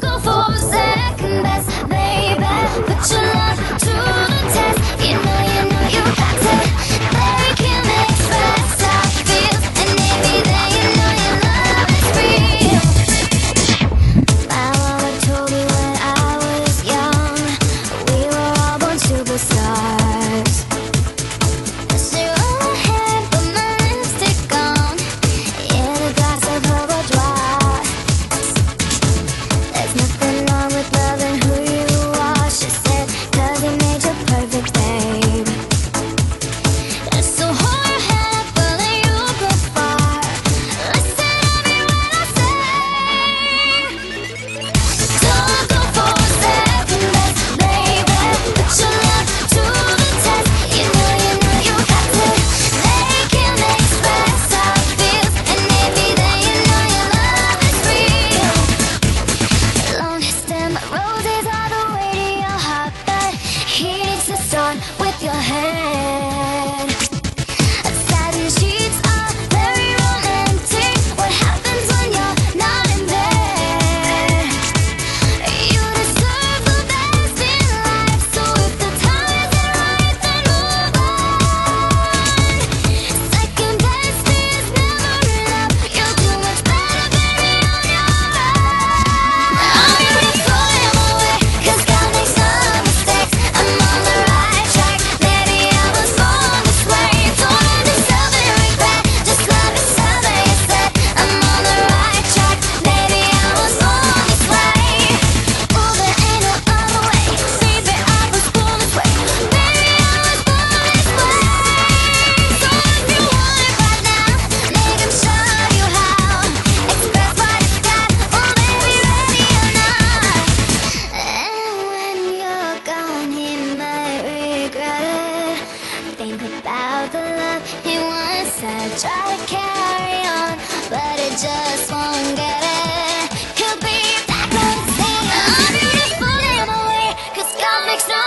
Go for He wants I try to carry on, but I just won't get it. Be back on the scene. I'm beautiful God makes no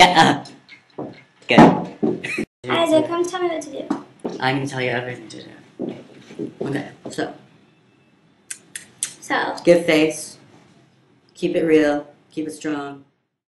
Get up! Good. Isaac, come tell me what to do. I'm gonna tell you everything to do. Okay, so. So. Give face. Keep it real. Keep it strong.